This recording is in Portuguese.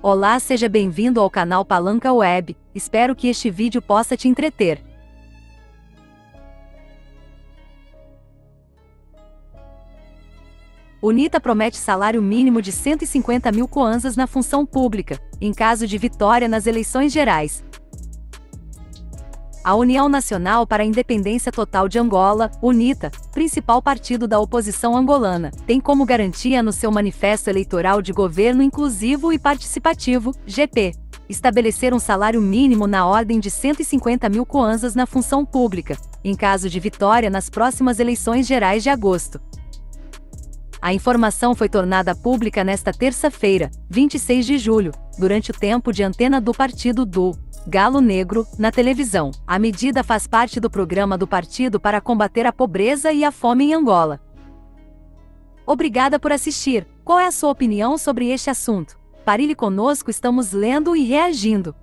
Olá, seja bem-vindo ao canal Palanca Web. Espero que este vídeo possa te entreter. UNITA promete salário mínimo de 150 mil kwanzas na função pública, em caso de vitória nas eleições gerais. A União Nacional para a Independência Total de Angola, UNITA, principal partido da oposição angolana, tem como garantia no seu manifesto eleitoral de governo inclusivo e participativo, GP, estabelecer um salário mínimo na ordem de 150 mil kwanzas na função pública, em caso de vitória nas próximas eleições gerais de agosto. A informação foi tornada pública nesta terça-feira, 26 de julho, durante o tempo de antena do partido do Galo Negro, na televisão. A medida faz parte do programa do partido para combater a pobreza e a fome em Angola. Obrigada por assistir. Qual é a sua opinião sobre este assunto? Partilhe conosco, estamos lendo e reagindo.